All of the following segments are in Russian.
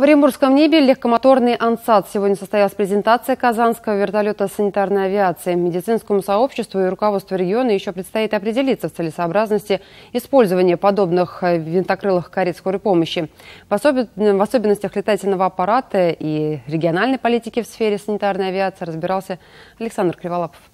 В Оренбургском небе легкомоторный «Ансат». Сегодня состоялась презентация казанского вертолета санитарной авиации. Медицинскому сообществу и руководству региона еще предстоит определиться в целесообразности использования подобных э, винтокрылых карет скорой помощи. В, в особенностях летательного аппарата и региональной политики в сфере санитарной авиации разбирался Александр Криволапов.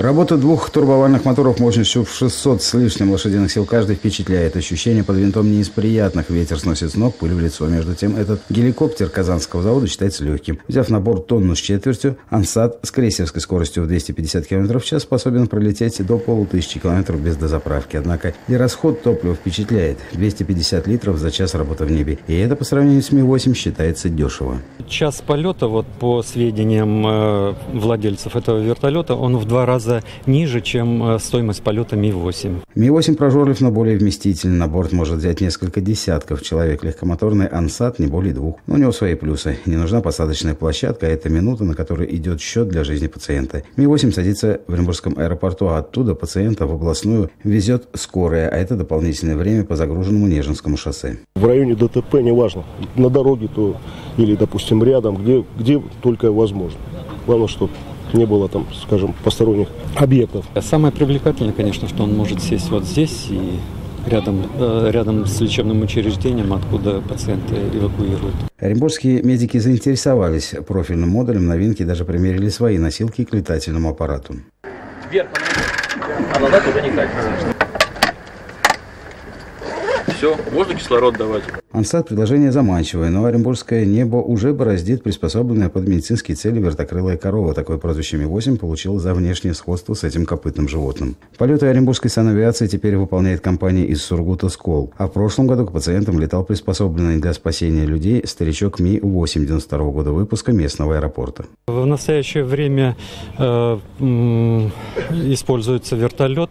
Работа двух турбовальных моторов мощностью в 600 с лишним лошадиных сил каждый впечатляет. Ощущение под винтом не из приятных. Ветер сносит с ног, пыль в лицо. Между тем, этот геликоптер Казанского завода считается легким. Взяв на борт тонну с четвертью, Ансат с крейсерской скоростью в 250 км в час способен пролететь до полутысячи километров без дозаправки. Однако и расход топлива впечатляет. 250 литров за час работы в небе. И это по сравнению с Ми-8 считается дешево. Час полета, вот по сведениям э, владельцев этого вертолета, он в два раза раза ниже, чем э, стоимость полета Ми-8. Ми-8 прожорлив, но более вместительный. На борт может взять несколько десятков человек. Легкомоторный «Ансат» не более двух. Но у него свои плюсы. Не нужна посадочная площадка, а это минута, на которой идет счет для жизни пациента. Ми-8 садится в Оренбургском аэропорту, а оттуда пациента в областную везет скорая, а это дополнительное время по загруженному Нежинскому шоссе. В районе ДТП, неважно, на дороге то или, допустим, рядом, где, где только возможно. Главное, чтобы не было там, скажем, посторонних объектов. Самое привлекательное, конечно, что он может сесть вот здесь и рядом, э, рядом с лечебным учреждением, откуда пациенты эвакуируют. Оренбургские медики заинтересовались профильным модулем новинки, даже примерили свои носилки к летательному аппарату. Вверх, а назад уже не катится. Все, можно кислород давать. Ансат предложение заманчивое, но Оренбургское небо уже бороздит приспособленная под медицинские цели вертокрылая корова. Такое прозвище Ми-8 получил за внешнее сходство с этим копытным животным. Полеты Оренбургской санавиации теперь выполняет компания из Сургута «Скол». А в прошлом году к пациентам летал приспособленный для спасения людей старичок Ми-8 92 года выпуска местного аэропорта. В настоящее время э, используется вертолет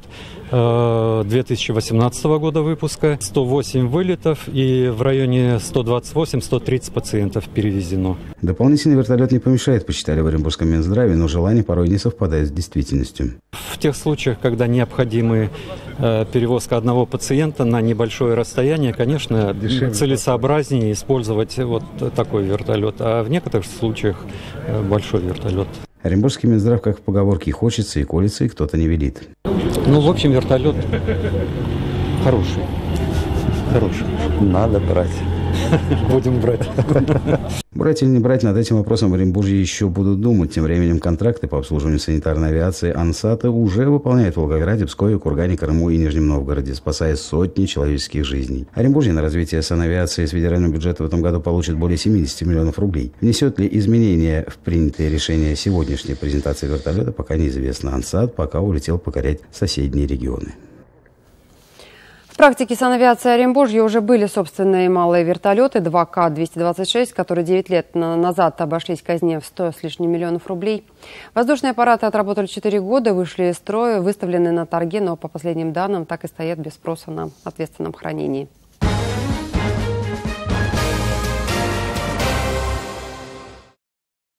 2018 э, года выпуска, 108 вылетов и в районе 128-130 пациентов перевезено. Дополнительный вертолет не помешает, посчитали в Оренбургском Минздраве, но желание порой не совпадает с действительностью. В тех случаях, когда необходимы э, перевозка одного пациента на небольшое расстояние, конечно, Дешевле. целесообразнее использовать вот такой вертолет, а в некоторых случаях э, большой вертолет. Оренбургский Минздрав, как в поговорке, хочется и колется, и кто-то не велит. Ну, в общем, вертолет хороший. Хороший. Надо брать. Будем брать. Брать или не брать, над этим вопросом в Оренбурге еще будут думать. Тем временем контракты по обслуживанию санитарной авиации «Ансата» уже выполняет в Волгограде, Пскове, Кургане, Крыму и Нижнем Новгороде, спасая сотни человеческих жизней. Оренбуржье на развитие санавиации с федерального бюджета в этом году получит более 70 миллионов рублей. Внесет ли изменения в принятые решения сегодняшней презентации вертолета, пока неизвестно. «Ансат» пока улетел покорять соседние регионы практике санавиации Оренбуржья уже были собственные малые вертолеты 2К-226, которые 9 лет назад обошлись казне в 100 с лишним миллионов рублей. Воздушные аппараты отработали 4 года, вышли из строя, выставлены на торге, но по последним данным так и стоят без спроса на ответственном хранении.